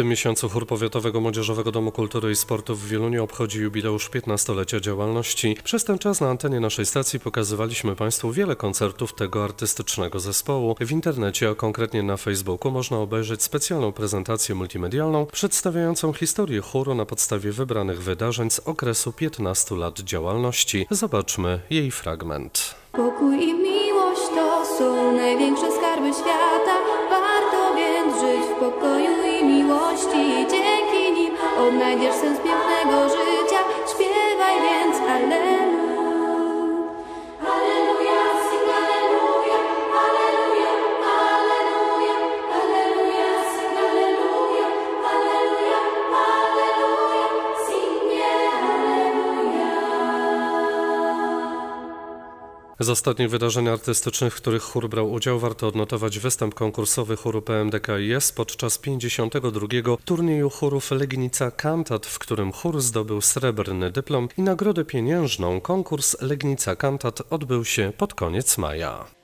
tym miesiącu chór powiatowego Młodzieżowego Domu Kultury i Sportu w Wieluniu obchodzi jubileusz 15-lecia działalności. Przez ten czas na antenie naszej stacji pokazywaliśmy Państwu wiele koncertów tego artystycznego zespołu. W internecie, a konkretnie na Facebooku, można obejrzeć specjalną prezentację multimedialną przedstawiającą historię chóru na podstawie wybranych wydarzeń z okresu 15 lat działalności. Zobaczmy jej fragment. Pokój i miłość to są największe skarby świata. Warto więc żyć w pokoju odnajdziesz sens pięknego życia. Śpiewaj więc Alleluja. Z ostatnich wydarzeń artystycznych, w których chór brał udział, warto odnotować występ konkursowy chóru PMDKiS podczas 52. turnieju chórów Legnica Kantat, w którym chór zdobył srebrny dyplom i nagrodę pieniężną. Konkurs Legnica Kantat odbył się pod koniec maja.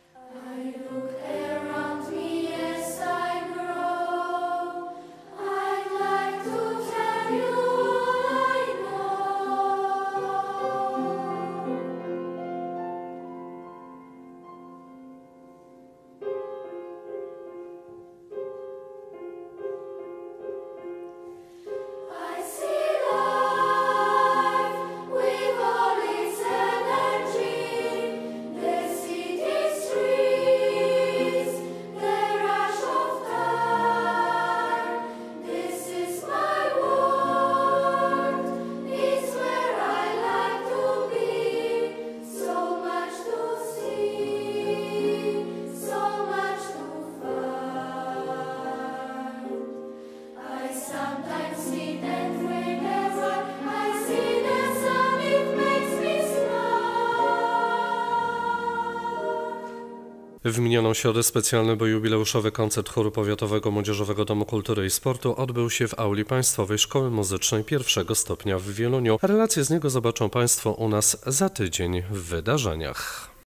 W minioną środę specjalny, bo jubileuszowy koncert chóru powiatowego Młodzieżowego Domu Kultury i Sportu odbył się w auli Państwowej Szkoły Muzycznej pierwszego stopnia w Wieluniu. Relacje z niego zobaczą Państwo u nas za tydzień w wydarzeniach.